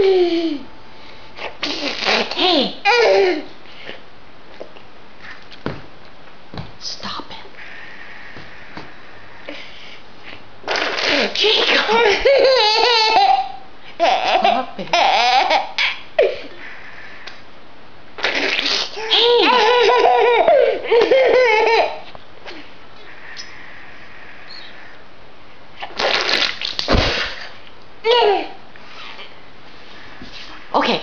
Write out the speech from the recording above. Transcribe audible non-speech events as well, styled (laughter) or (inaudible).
hey! Stop it. Stop it. Hey! (laughs) Okay,